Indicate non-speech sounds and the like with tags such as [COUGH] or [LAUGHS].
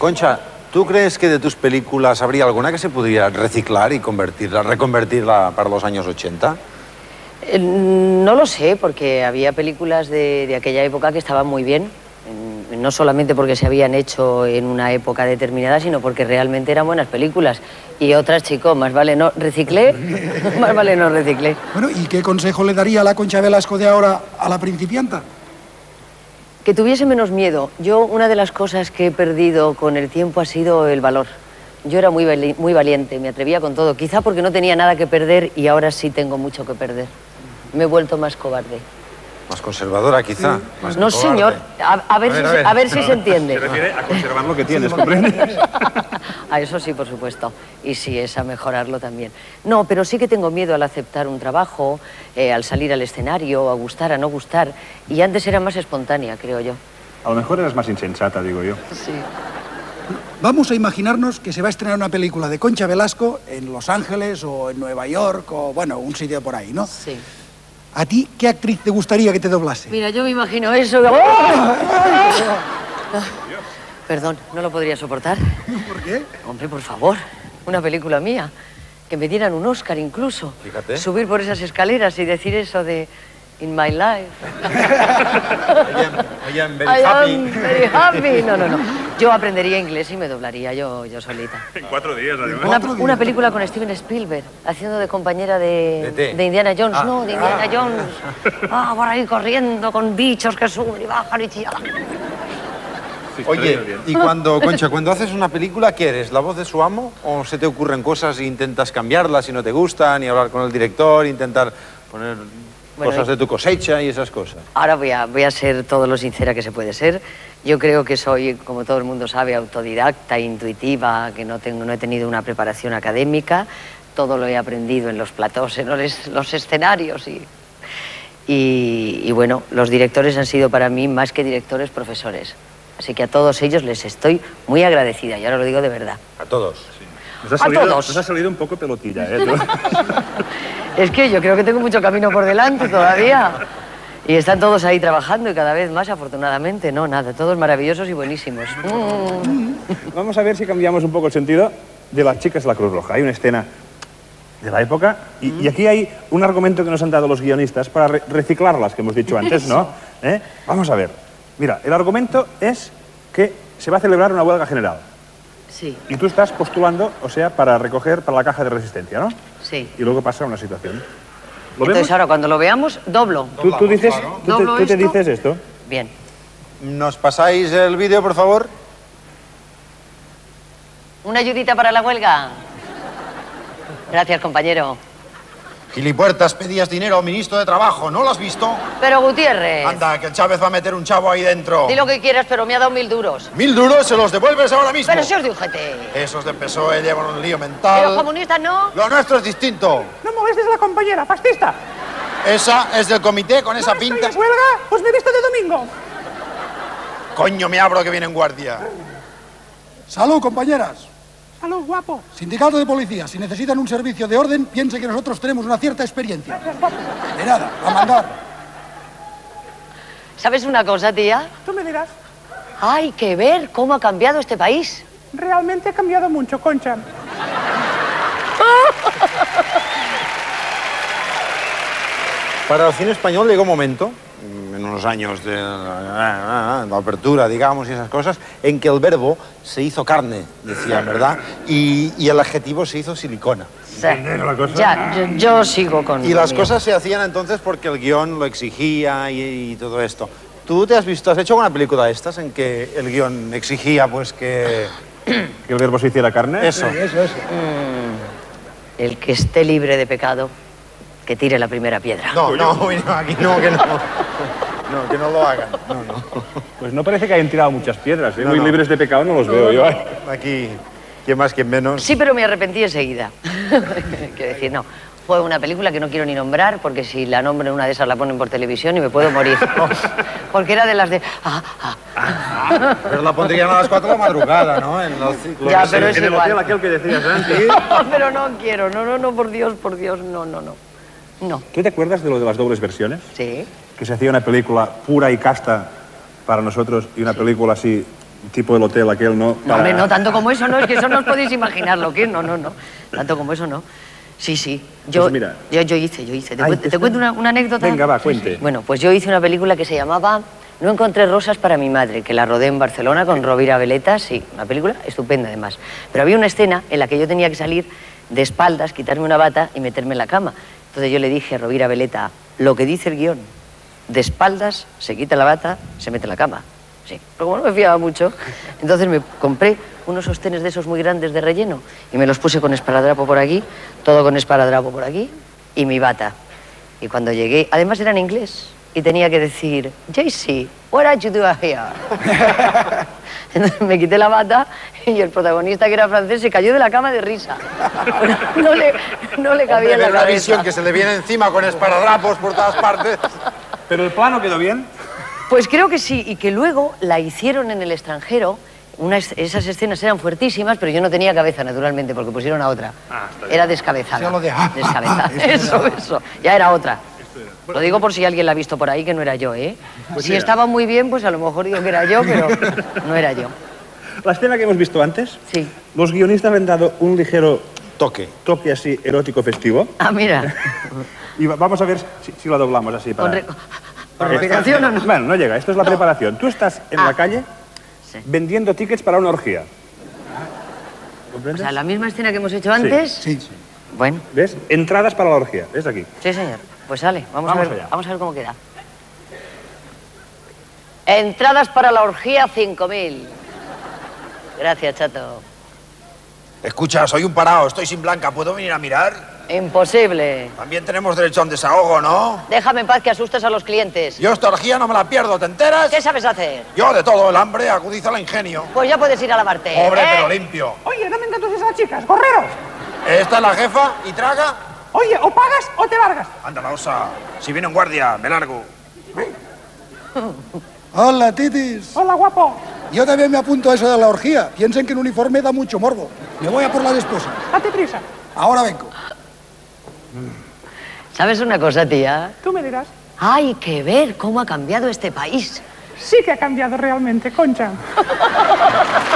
Concha, ¿tú crees que de tus películas habría alguna que se pudiera reciclar y convertirla, reconvertirla para los años 80? Eh, no lo sé, porque había películas de, de aquella época que estaban muy bien. No solamente porque se habían hecho en una época determinada, sino porque realmente eran buenas películas. Y otras, chicos, más vale no reciclé, [LAUGHS] más vale no reciclé. Bueno, ¿y qué consejo le daría la Concha Velasco de ahora a la principianta? Que tuviese menos miedo. Yo, una de las cosas que he perdido con el tiempo ha sido el valor. Yo era muy, muy valiente, me atrevía con todo. Quizá porque no tenía nada que perder y ahora sí tengo mucho que perder. Me he vuelto más cobarde. Más conservadora, quizá. Más No, cobarde. señor. A, a ver, A ver, si, a se- ver. a ver si se entiende. [LAUGHS] Se refiere a conservar lo que tienes, ¿comprendes? [LAUGHS] A eso sí, por supuesto. Y sí, es a mejorarlo también. No, pero sí que tengo miedo al aceptar un trabajo, eh, al salir al escenario, a gustar, a no gustar. Y antes era más espontánea, creo yo. A lo mejor eres más insensata, digo yo. Sí. Vamos a imaginarnos que se va a estrenar una película de Concha Velasco en Los Ángeles o en Nueva York o, bueno, un sitio por ahí, ¿no? Sí. ¿A ti qué actriz te gustaría que te doblase? Mira, yo me imagino eso. [LAUGHS] Perdón, no lo podría soportar. ¿Por qué? Hombre, por favor, una película mía. Que me dieran un Oscar incluso. Fíjate. Subir por esas escaleras y decir eso de In my life. [LAUGHS] I am very I happy. am very happy. No, no, no. [LAUGHS] Yo aprendería inglés y me doblaría yo, yo solita. En cuatro días, además. Una, una película con Steven Spielberg, haciendo de compañera de, ¿De Indiana Jones. Ah. no, de Indiana Jones. [LAUGHS] Ah, por ahí corriendo con bichos que suben y bajan y chillan. Oye, y cuando, Concha, cuando haces una película, ¿qué eres? ¿La voz de su amo? ¿O se te ocurren cosas e intentas cambiarlas si no te gustan y hablar con el director, intentar poner Bueno, cosas de tu cosecha y esas cosas? Ahora voy a, voy a ser todo lo sincera que se puede ser. Yo creo que soy, como todo el mundo sabe, autodidacta, intuitiva, que no, tengo, no he tenido una preparación académica. Todo lo he aprendido en los platós, en los, los escenarios. Y, y, y bueno, los directores han sido para mí más que directores, profesores. Así que a todos ellos les estoy muy agradecida, y ahora lo digo de verdad. A todos. Nos ha a salido, todos. Nos ha salido un poco pelotilla, ¿eh? [LAUGHS] Es que yo creo que tengo mucho camino por delante todavía. Y están todos ahí trabajando y cada vez más, afortunadamente. No, nada, todos maravillosos y buenísimos. Mm. Vamos a ver si cambiamos un poco el sentido de las chicas de la Cruz Roja. Hay una escena de la época y, y aquí hay un argumento que nos han dado los guionistas para re- reciclarlas, que hemos dicho antes, ¿no? [LAUGHS] ¿Eh? Vamos a ver. Mira, el argumento es que se va a celebrar una huelga general. Sí, Y tú estás postulando, o sea, para recoger para la caja de resistencia, ¿no? sí. Y luego pasa una situación. ¿Lo Entonces vemos? ahora cuando lo veamos, doblo. ¿Tú, tú dices, tú, te, ¿Doblo tú te dices esto? Bien. ¿Nos pasáis el vídeo, por favor? ¿Una ayudita para la huelga? Gracias, compañero. Gilipuertas, pedías dinero al ministro de Trabajo, ¿no lo has visto? Pero Gutiérrez, Anda, que el Chávez va a meter un chavo ahí dentro. di lo que quieras, pero me ha dado mil duros. Mil duros se los devuelves ahora mismo. Pero si os de UGT. Esos de PSOE llevan un lío ¿Y los mental. comunistas no? Lo nuestro es distinto. No molestes a la compañera, fascista. Esa es del comité con esa ¿No estoy pinta. en huelga? Pues me he visto de domingo. Coño, me abro que viene en guardia. Salud, compañeras. Salud, guapo. Sindicato de policía, si necesitan un servicio de orden, piense que nosotros tenemos una cierta experiencia. De nada, a mandar. ¿Sabes una cosa, tía? Tú me dirás. Hay que ver cómo ha cambiado este país. Realmente he cambiado mucho, Concha. Para el cine español llegó un momento, en unos años de la apertura, digamos, y esas cosas, en que el verbo se hizo carne, decían, ¿verdad? Y, y el adjetivo se hizo silicona. Sí. Ya, yo, yo sigo con. Y las mío. cosas se hacían entonces porque el guion lo exigía y, y todo esto. ¿Tú te has visto, has hecho alguna película de estas en que el guion exigía pues que... Que el verbo se hiciera carne. Eso. El que esté libre de pecado, que tire la primera piedra. No, no, [LAUGHS] no, aquí no, que no. No, que no lo hagan. No, no. [LAUGHS] Pues no parece que hayan tirado muchas piedras, ¿eh? No, Muy no. libres de pecado no los veo yo. ¿eh? Aquí, quien más, quien menos. Sí, pero me arrepentí enseguida. [LAUGHS] Quiero decir, no. Fue una película que no quiero ni nombrar, porque si la nombro en una de esas la ponen por televisión y me puedo morir. [LAUGHS] Porque era de las de. ah, ah. Pero la pondrían a las 4 de la madrugada, ¿no? En los ciclos. Ya, pero es en el igual. hotel aquel que decías antes. No, pero no quiero. No, no, no, por Dios, por Dios. No, no, no. No. ¿Tú te acuerdas de lo de las dobles versiones? Sí. Que se hacía una película pura y casta para nosotros y una película así tipo el hotel aquel, ¿no? No, hombre, no tanto como eso, no, es que eso no os podéis imaginar lo que es, no, no, no. Tanto como eso, no. Sí, sí. Yo, Pues mira. yo, yo hice, yo hice. ¿Te, Ay, ¿te te cuento una, una anécdota? Venga, va, cuente. Bueno, pues yo hice una película que se llamaba No encontré rosas para mi madre, que la rodé en Barcelona con Rovira Veleta, sí, una película estupenda además. Pero había una escena en la que yo tenía que salir de espaldas, quitarme una bata y meterme en la cama. Entonces yo le dije a Rovira Veleta, lo que dice el guion, de espaldas, se quita la bata, se mete en la cama. Sí, pero como no me fiaba mucho, entonces me compré unos sostenes de esos muy grandes de relleno y me los puse con esparadrapo por aquí, todo con esparadrapo por aquí y mi bata. Y cuando llegué, además era en inglés y tenía que decir, JC, what are you doing here? [LAUGHS] Entonces me quité la bata y el protagonista, que era francés, se cayó de la cama de risa. [LAUGHS] No le, no le cabía Hombre, en la cabeza. visión que se le viene encima con esparadrapos por todas partes. Pero el plano quedó bien. Pues creo que sí, y que luego la hicieron en el extranjero. Unas- esas escenas eran fuertísimas, pero yo no tenía cabeza, naturalmente, porque pusieron a otra. era descabezada. Ya lo de- ah, [LAUGHS] descabezada. ah, ah, esto eso, eso. Ya era otra. Lo digo por si alguien la ha visto por ahí, que no era yo, ¿eh? Pues si estaba muy bien, pues a lo mejor digo que era yo, pero [LAUGHS] no era yo. La escena que hemos visto antes, Sí. los guionistas le han dado un ligero Toque. toque así erótico festivo. Ah, mira. [LAUGHS] Y va- vamos a ver si, si lo doblamos así para... Con, re- con respiración o no. Bueno, no llega. Esto es la preparación. Tú estás en Ah. la calle Sí. vendiendo tickets para una orgía. O ¿Comprendes? sea, la misma escena que hemos hecho antes. Sí, sí. Bueno, ¿Ves? Entradas para la orgía. ¿Ves aquí? sí, señor. Pues sale, vamos, Vamos a ver, allá. vamos a ver cómo queda. Entradas para la orgía 5.000. Gracias, chato. Escucha, soy un parado, estoy sin blanca, ¿puedo venir a mirar? Imposible. También tenemos derecho a un desahogo, ¿no? Déjame en paz que asustas a los clientes. Yo esta orgía no me la pierdo, ¿te enteras? ¿Qué sabes hacer? Yo de todo, el hambre agudiza el ingenio. Pues ya puedes ir a lavarte. Pobre ¿eh? pero limpio. Oye, no me encantes esas chicas, correros. Esta es la jefa y traga. Oye, o pagas o te largas. Anda, la osa. Si viene un guardia, me largo. [LAUGHS] Hola, titis. Hola, guapo. Yo también me apunto a eso de la orgía. Piensen que en uniforme da mucho morbo. Me voy a por la esposa. Date prisa. Ahora vengo. ¿Sabes una cosa, tía? Tú me dirás. Hay que ver cómo ha cambiado este país. Sí que ha cambiado realmente, Concha. [LAUGHS]